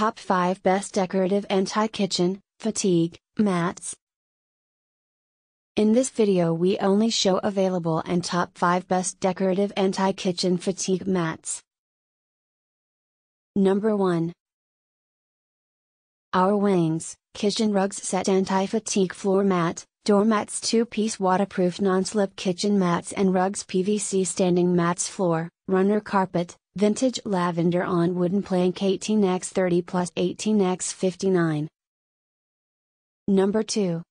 Top 5 Best Decorative Anti-Kitchen, Fatigue, Mats. In this video we only show available and top 5 best decorative anti-kitchen fatigue mats. Number 1. Our Wings, Kitchen Rugs Set Anti-Fatigue Floor Mat, Doormats 2-piece waterproof non-slip kitchen mats and rugs PVC standing mats floor, runner carpet, vintage lavender on wooden plank 18x30 plus 18x59. Number 2.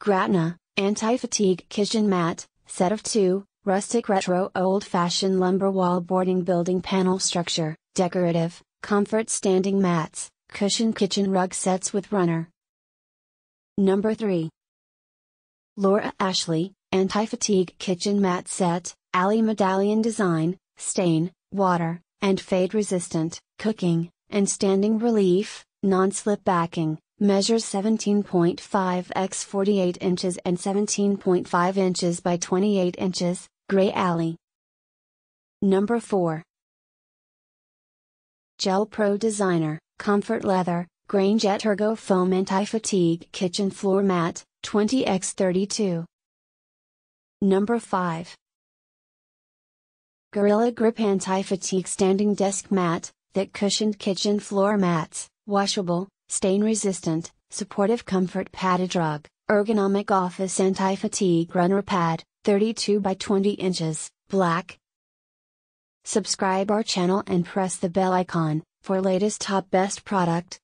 GRATNNA, Anti-Fatigue Kitchen Mat, Set of 2, Rustic Retro Old-Fashioned Lumber Wall Boarding Building Panel Structure, Decorative, Comfort Standing Mats, Cushion Kitchen Rug Sets with Runner. Number 3. Laura Ashley, Anti-Fatigue Kitchen Mat Set, Allie Medallion Design, Stain, Water, and Fade Resistant, Cooking, and Standing Relief, Non-Slip Backing, measures 17.5 x 48 inches and 17.5 inches by 28 inches, Gray Allie. Number 4. GelPro Designer, Comfort Leather, Grain Jet Ergo Foam Anti-Fatigue Kitchen Floor Mat, 20x32. Number 5. Gorilla Grip Anti-Fatigue Standing Desk Mat, Thick Cushioned Kitchen Floor Mats, Washable, Stain Resistant, Supportive Comfort Padded Rug, Ergonomic Office Anti-Fatigue Runner Pad, 32 by 20 inches, Black. Subscribe our channel and press the bell icon, for latest top best product,